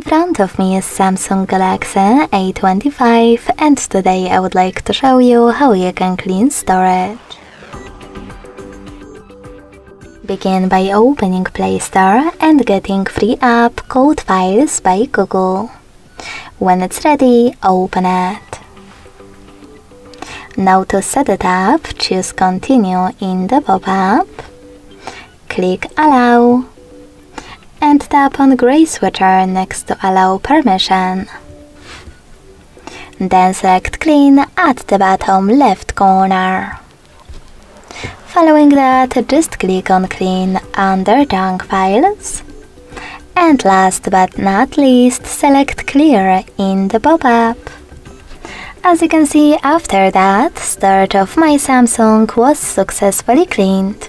In front of me is Samsung Galaxy A25 and today I would like to show you how you can clean storage. Begin by opening Play Store and getting free app Code Files by Google. When it's ready, open it. Now to set it up, choose Continue in the pop-up, click Allow and tap on gray switcher next to allow permission. Then select clean at the bottom left corner. Following that, just click on clean under junk files. And last but not least, select clear in the pop-up. As you can see, after that, start of my Samsung was successfully cleaned.